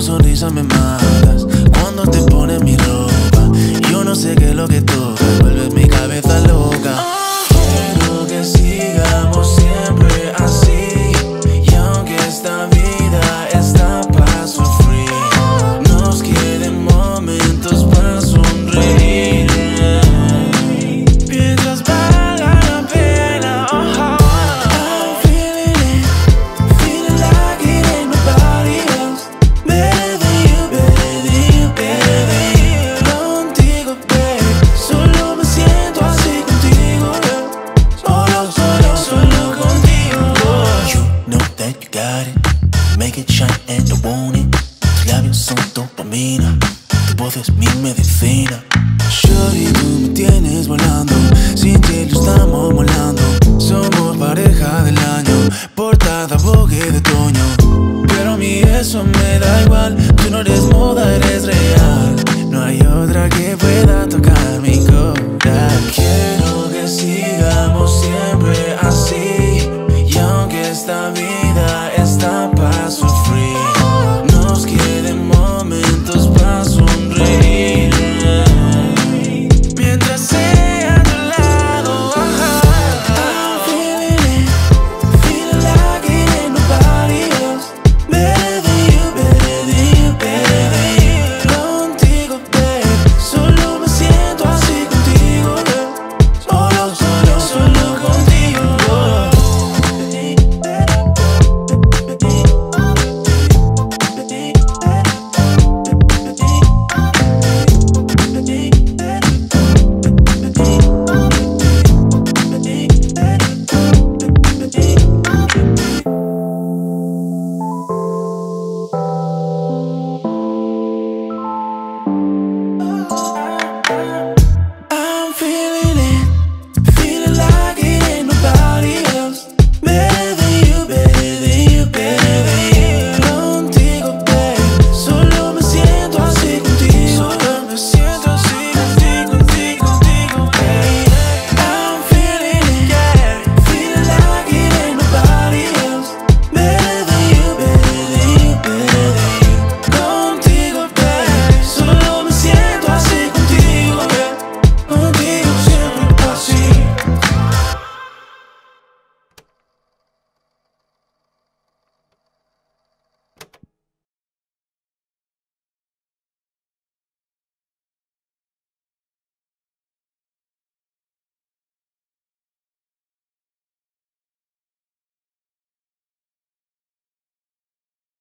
tu sonrisa me matas. Cuando te pones mi ropa, yo no sé qué es lo que toca. sunshine and the warning. Tus labios son dopamina, tu voz es mi medicina. Shorty, tú me tienes volando, sin hielo estamos volando. Somos pareja del año, portada bogue de otoño. Pero a mí eso me da igual, tú no eres moda, eres real. No hay